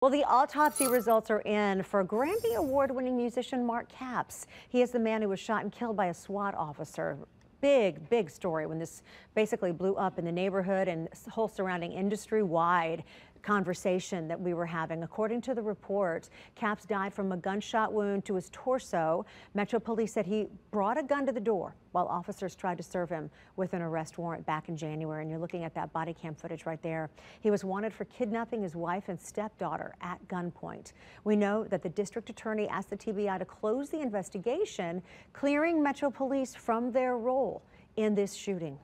Well, the autopsy results are in for Grammy Award winning musician Mark Capps. He is the man who was shot and killed by a SWAT officer. Big, big story when this basically blew up in the neighborhood and whole surrounding industry wide conversation that we were having. According to the report, Capps died from a gunshot wound to his torso. Metro Police said he brought a gun to the door while officers tried to serve him with an arrest warrant back in January. And you're looking at that body cam footage right there. He was wanted for kidnapping his wife and stepdaughter at gunpoint. We know that the district attorney asked the TBI to close the investigation, clearing Metro Police from their role in this shooting.